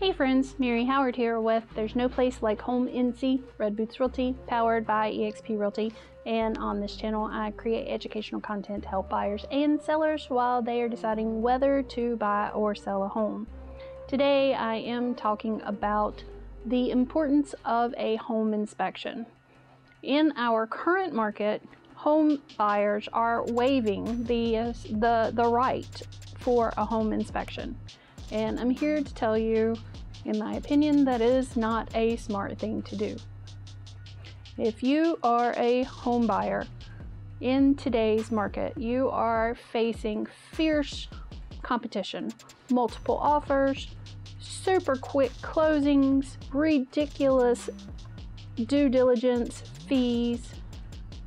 Hey friends, Mary Howard here with There's No Place Like Home NC, Red Boots Realty, powered by eXp Realty. And on this channel, I create educational content to help buyers and sellers while they are deciding whether to buy or sell a home. Today, I am talking about the importance of a home inspection. In our current market, home buyers are waiving the, the, the right for a home inspection. And I'm here to tell you, in my opinion, that is not a smart thing to do. If you are a home buyer in today's market, you are facing fierce competition, multiple offers, super quick closings, ridiculous due diligence fees.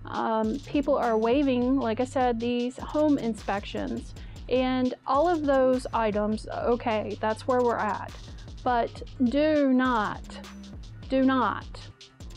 Um, people are waiving, like I said, these home inspections and all of those items, okay, that's where we're at. But do not, do not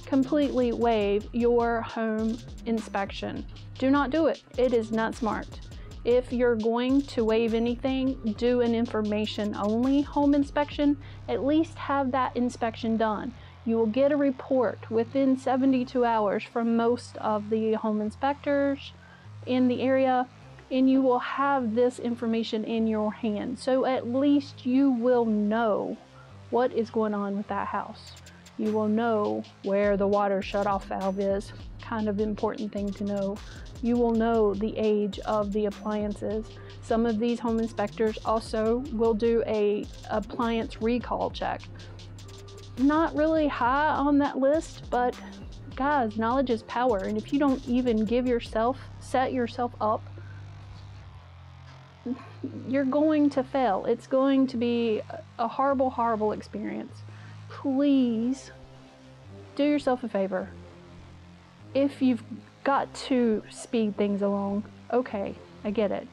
completely waive your home inspection. Do not do it. It is not smart. If you're going to waive anything, do an information only home inspection. At least have that inspection done. You will get a report within 72 hours from most of the home inspectors in the area and you will have this information in your hand. So at least you will know what is going on with that house. You will know where the water shut-off valve is, kind of important thing to know. You will know the age of the appliances. Some of these home inspectors also will do a appliance recall check. Not really high on that list, but guys, knowledge is power. And if you don't even give yourself, set yourself up you're going to fail. It's going to be a horrible, horrible experience. Please do yourself a favor. If you've got to speed things along, okay, I get it.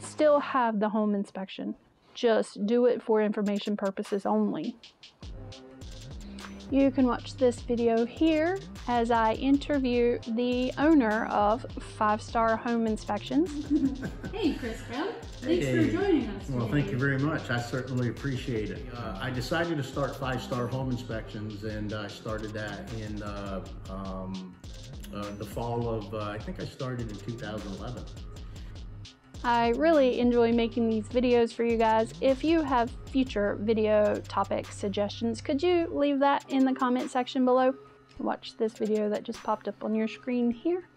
Still have the home inspection. Just do it for information purposes only. You can watch this video here as I interview the owner of Five Star Home Inspections. hey, Chris Brown. Thanks hey. for joining us. Well, thank you very much. I certainly appreciate it. Uh, I decided to start Five Star Home Inspections, and I started that in uh, um, uh, the fall of, uh, I think I started in 2011. I really enjoy making these videos for you guys. If you have future video topic suggestions, could you leave that in the comment section below? Watch this video that just popped up on your screen here.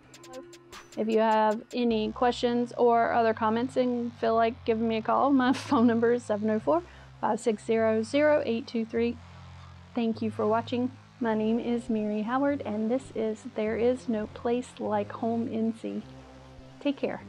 If you have any questions or other comments and feel like giving me a call, my phone number is 704-560-0823. Thank you for watching. My name is Mary Howard and this is There Is No Place Like Home in NC. Take care.